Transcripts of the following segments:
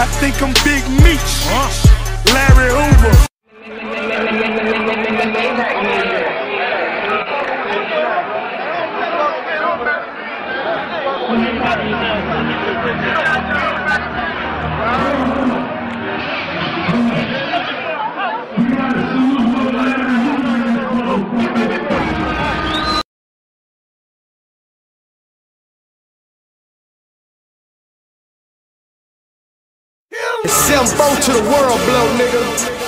I think I'm Big Meech. Larry Hoover. It's Simbo to the world, blow, nigga.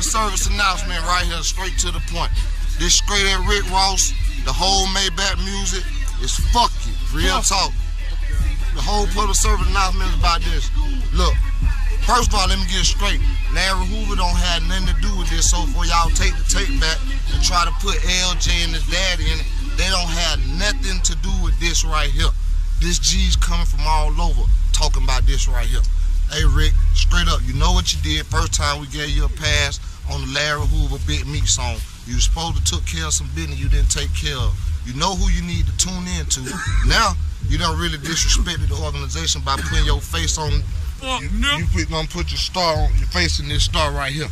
Service announcement right here, straight to the point. This straight at Rick Ross, the whole Maybach music is fuck you. Real talk. The whole public service announcement about this. Look, first of all, let me get straight. Larry Hoover don't have nothing to do with this, so for y'all take the tape back and try to put LJ and his daddy in it, they don't have nothing to do with this right here. This G's coming from all over talking about this right here. Hey Rick, straight up, you know what you did first time we gave you a pass on the Larry Hoover Big Meech song. You supposed to took care of some business you didn't take care of. You know who you need to tune in to. Now, you don't really disrespected the organization by putting your face on you, you put, gonna put your star on your face in this star right here.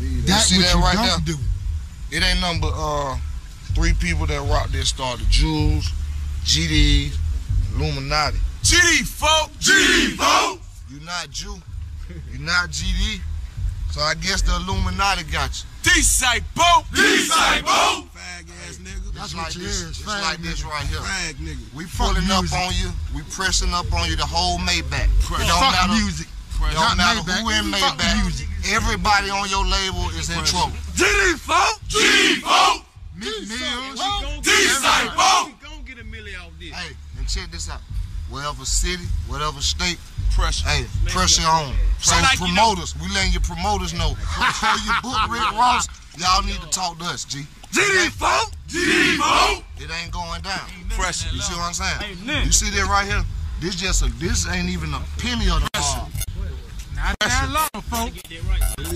You That's see what that you right don't there? do. It ain't nothing but uh, three people that rock this star: the Jews, GD, Illuminati. GD folk. GD folk. You not Jew. You not GD. So I guess the Illuminati got you. Disciple. Disciple. Fag. That's That's like this. is. It's Fag like this right here. Fag nigga. We Fuck pulling up music. on you. We pressing up on you the whole Maybach. It don't Fuck matter. music. It don't Not matter Maybach. who in Fuck Maybach. music. Everybody on your label is in trouble. GD folk. Meek Mills. Disciple. Hey, and check this out. Whatever city, whatever state, Pressure. hey, pressure on. So Like you know- promoters, we letting your promoters know. Before you book Rick Ross, y'all need to talk to us, G. GD folk. GD folk. It ain't going down. Pressure. You see what I'm saying? You see that right here? This just a this ain't even a penny of the farm. Not that long, folk.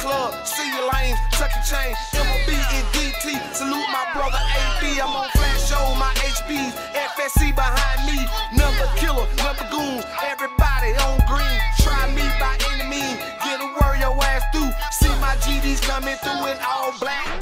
Club. See your lanes, tuck your chain. MOB and DT. Salute my brother AB. I'm on flash show, my HBs. FSC behind me. Number killer, number goons. Everybody on green. Try me by any means. Get a word your ass through. See my GDs coming through in all black.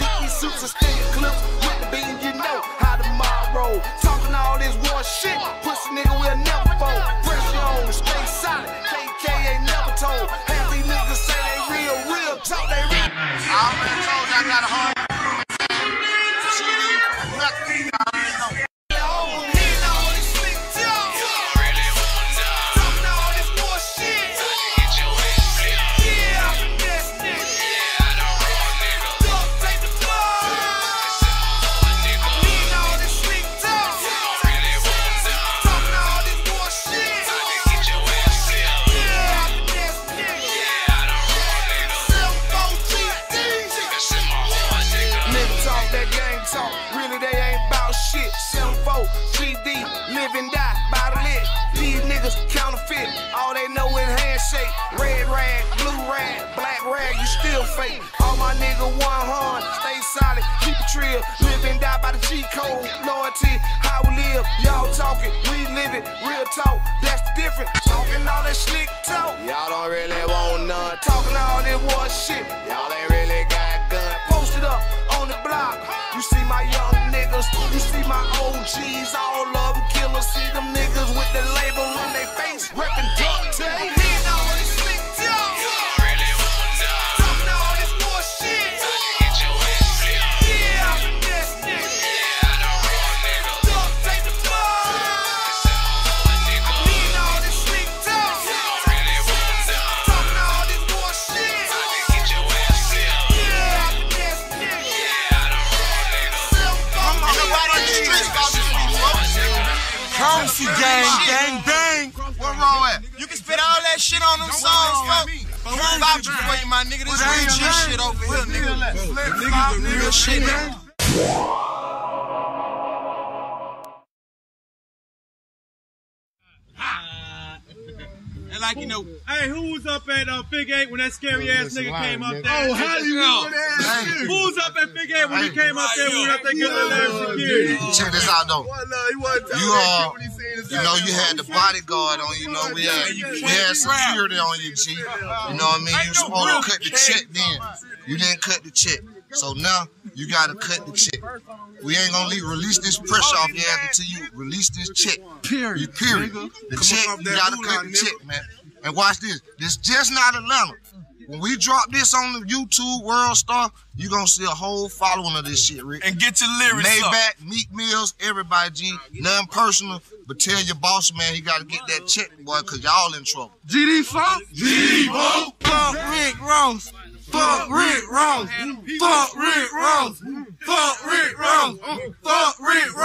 Talk, really they ain't bout shit. 7-4, 3D, live and die by the lit. These niggas counterfeit, all they know is handshake. Red rag, blue rag, black rag, you still fake. All my nigga one horn, stay solid, keep it trill. Live and die by the G code, loyalty, how we live. Y'all talking, we live it, real talk, that's the difference. Talking all that slick talk, y'all don't really want none. Talking all this war shit, y'all ain't really got you see my young niggas. You see my OGs, all of them killers. See them niggas with the label on their face, reppin' duck tape. Currency gang, gang, bang. What wrong at? You can spit all that shit on them songs, folks. I'm vouching for you, my nigga. This real G shit over here, nigga. Real shit, nigga. And like you know, Hey, who was up at uh, Fig 8 when that scary ass nigga right, came up nigga. there? oh, how do you know that? Who was up at Big 8 when he came up there? We were up there getting Right, that security. check this out though. You uh, you know, you had the bodyguard on. You know, we had we had security on you, G. You know what I mean? You were supposed to cut the check then. You didn't cut the check, so now you gotta cut the check. We ain't gonna leave, release this pressure off your ass until you release this check. Period. You period. The check, you gotta cut the check, man. And watch this. This just not Atlanta. When we drop this on the YouTube World Star, you gonna see a whole following of this shit, Rick. and get your lyrics up. Maybach, Meek Mills, everybody, G. Nothing personal, but tell your boss man he gotta get that check, boy, cause y'all in trouble. GD Funk? Fuck Rick Ross. Fuck Rick Ross. Fuck Rick Ross. Fuck Rick Ross. Fuck Rick